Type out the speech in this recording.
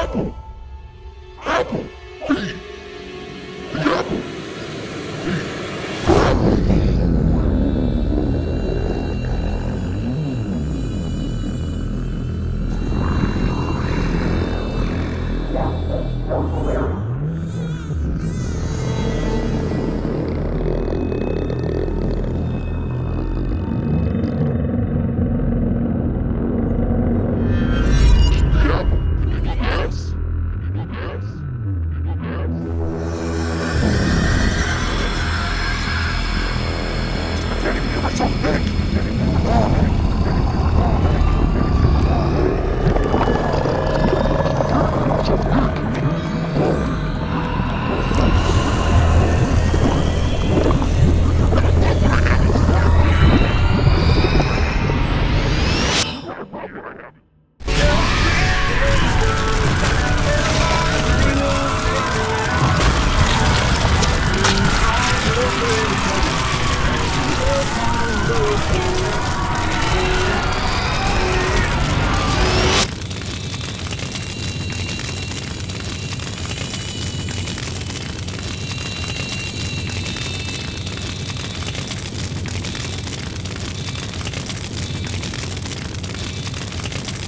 apple. Apple. Feed. The apple. Thank you.